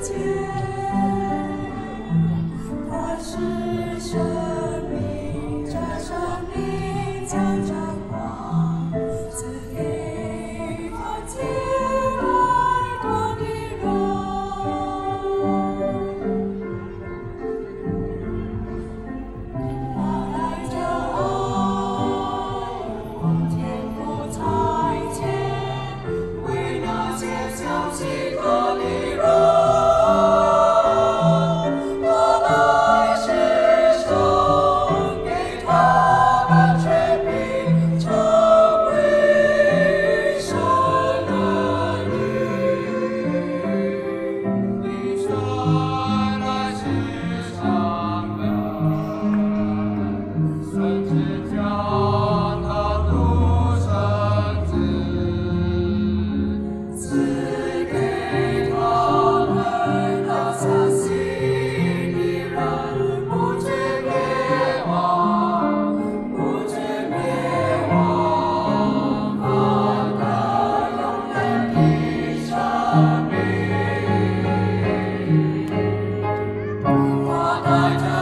Yeah. For Amen.